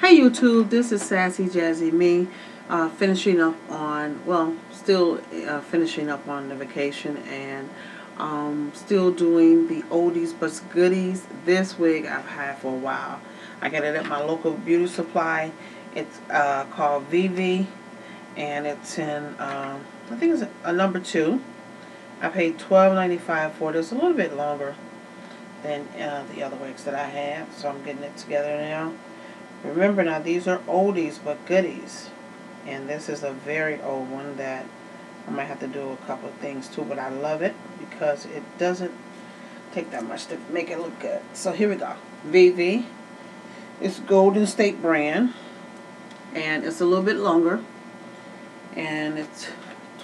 Hey YouTube, this is Sassy Jazzy Me, uh, finishing up on, well, still uh, finishing up on the vacation and um, still doing the oldies but goodies. This wig I've had for a while. I got it at my local beauty supply. It's uh, called Vivi and it's in, um, I think it's a, number two. I paid $12.95 for it. It's a little bit longer than uh, the other wigs that I have, so I'm getting it together now. Remember now, these are oldies but goodies. And this is a very old one that I might have to do a couple of things too, but I love it because it doesn't take that much to make it look good. So here we go. Vivi. It's Golden State brand. And it's a little bit longer. And it's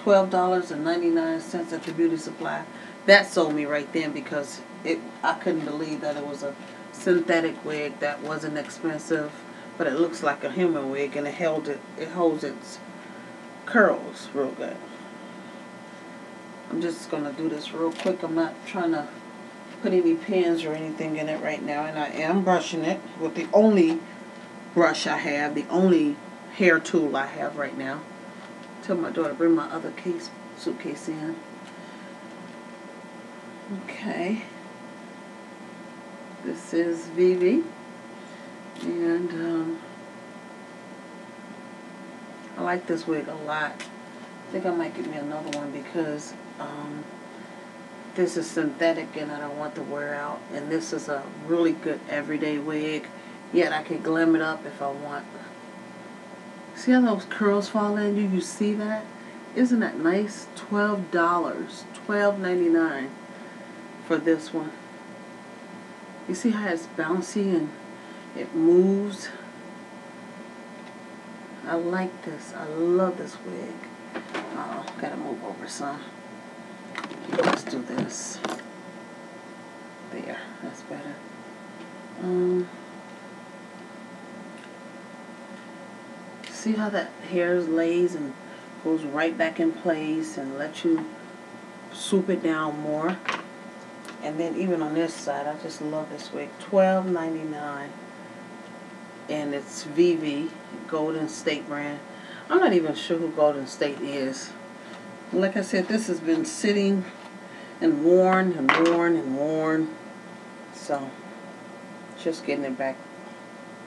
$12.99 at the beauty supply. That sold me right then because it I couldn't believe that it was a synthetic wig that wasn't expensive but it looks like a human wig and it held it it holds its curls real good. I'm just gonna do this real quick. I'm not trying to put any pins or anything in it right now and I am brushing it with the only brush I have, the only hair tool I have right now. Tell my daughter bring my other case suitcase in. Okay. This is Vivi. And um, I like this wig a lot. I think I might get me another one because um, this is synthetic and I don't want to wear out. And this is a really good everyday wig. Yet I can glam it up if I want. See how those curls fall in you? You see that? Isn't that nice? $12. $12.99 for this one. You see how it's bouncy and it moves. I like this. I love this wig. Oh, gotta move over some. Let's do this. There, that's better. Um, see how that hair lays and goes right back in place and let you swoop it down more. And then even on this side, I just love this wig. Twelve ninety nine and it's Vivi Golden State brand. I'm not even sure who Golden State is. Like I said, this has been sitting and worn and worn and worn. So, just getting it back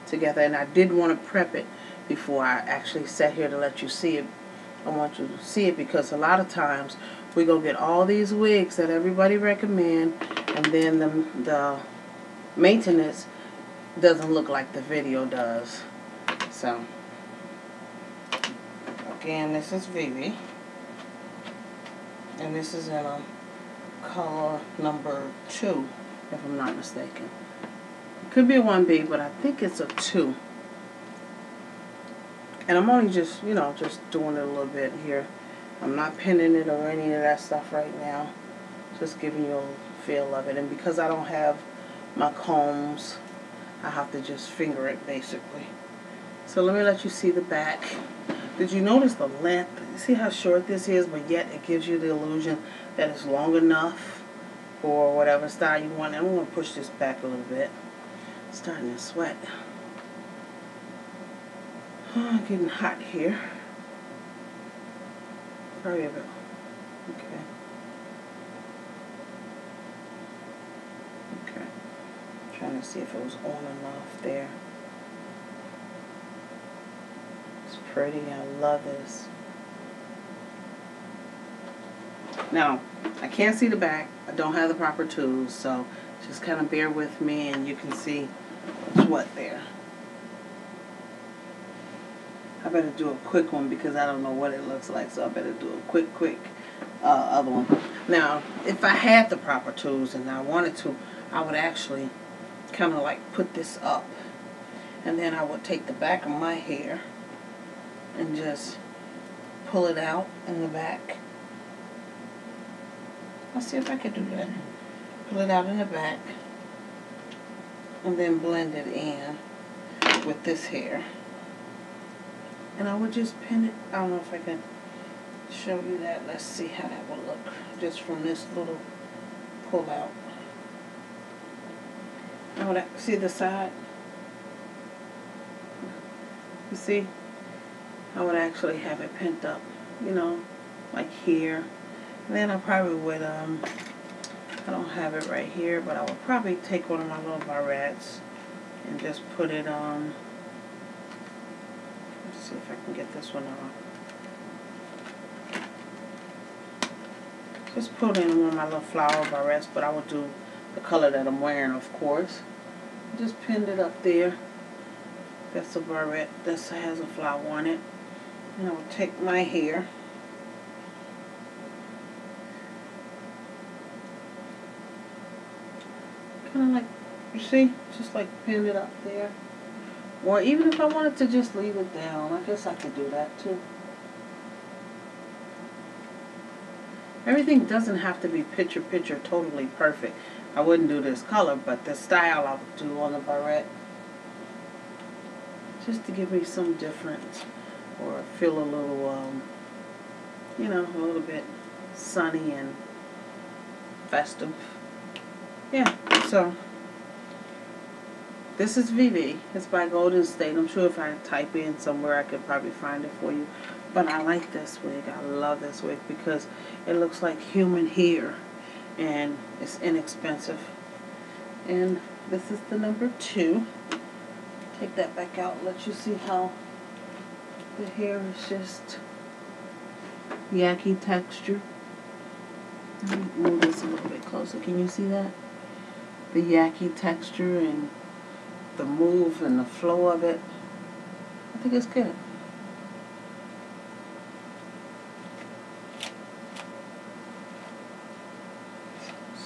together. And I did want to prep it before I actually sat here to let you see it. I want you to see it because a lot of times we go get all these wigs that everybody recommend and then the, the maintenance doesn't look like the video does. So, again, this is Vivi. And this is in a color number 2, if I'm not mistaken. Could be a 1B, but I think it's a 2. And I'm only just, you know, just doing it a little bit here. I'm not pinning it or any of that stuff right now. Just giving you a feel of it. And because I don't have my combs I have to just finger it basically. So let me let you see the back. Did you notice the length? See how short this is, but yet it gives you the illusion that it's long enough for whatever style you want. I'm going to push this back a little bit. Starting to sweat. Oh, getting hot here. Probably about. Okay. To see if it was on and off there. It's pretty. I love this. Now, I can't see the back. I don't have the proper tools, so just kind of bear with me and you can see what there. I better do a quick one because I don't know what it looks like, so I better do a quick, quick uh, other one. Now, if I had the proper tools and I wanted to, I would actually kind of like put this up. And then I would take the back of my hair and just pull it out in the back. Let's see if I can do that. Pull it out in the back and then blend it in with this hair. And I would just pin it. I don't know if I can show you that. Let's see how that will look just from this little pull out. Oh, that, see the side? You see? I would actually have it pinned up, you know, like here. And then I probably would, um, I don't have it right here, but I would probably take one of my little barrettes and just put it on. Um, let's see if I can get this one off. Just put in one of my little flower barrettes, but I would do the color that I'm wearing, of course. Just pinned it up there. That's a barrette that has a flower on it. And I will take my hair. Kind of like, you see, just like pin it up there. Or even if I wanted to just leave it down, I guess I could do that too. Everything doesn't have to be picture picture totally perfect. I wouldn't do this color, but the style I would do on the barrette. Just to give me some difference or feel a little, um, you know, a little bit sunny and festive. Yeah, so this is Vivi. It's by Golden State. I'm sure if I type in somewhere I could probably find it for you. But I like this wig. I love this wig because it looks like human hair and it's inexpensive. And this is the number two. Take that back out. Let you see how the hair is just yaki texture. Move this a little bit closer. Can you see that? The yaki texture and the move and the flow of it. I think it's good.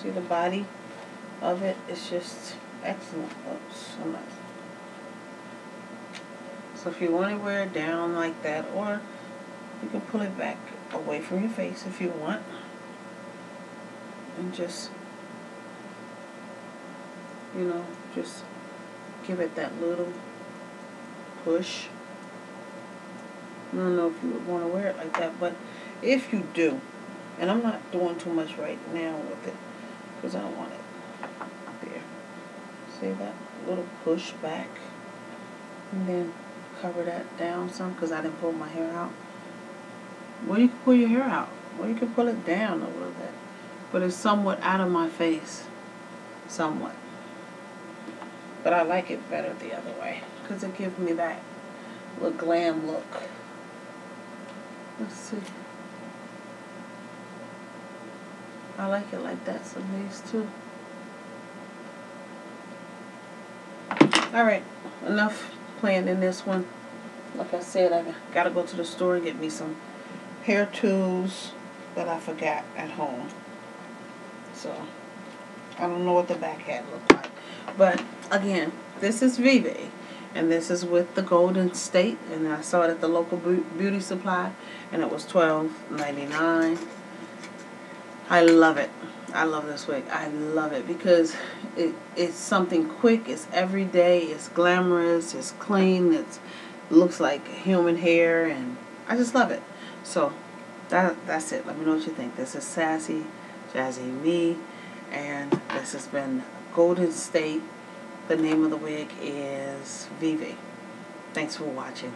See the body of it? It's just excellent. Oh, Oops, not. So if you want to wear it down like that, or you can pull it back away from your face if you want. And just, you know, just give it that little push. I don't know if you would want to wear it like that, but if you do, and I'm not doing too much right now with it, because I don't want it there. See that little push back? And then cover that down some because I didn't pull my hair out. Well, you can pull your hair out. Well, you can pull it down a little bit. But it's somewhat out of my face. Somewhat. But I like it better the other way because it gives me that little glam look. Let's see. I like it like that some days too. Alright, enough playing in this one. Like I said, I gotta go to the store and get me some hair tools that I forgot at home. So, I don't know what the back hat looked like. But, again, this is Vivi. And this is with the Golden State. And I saw it at the local beauty supply. And it was twelve ninety nine. I love it. I love this wig. I love it because it it's something quick. It's everyday. It's glamorous. It's clean. It looks like human hair, and I just love it. So that that's it. Let me know what you think. This is Sassy, Jazzy Me, and this has been Golden State. The name of the wig is Vivi. Thanks for watching.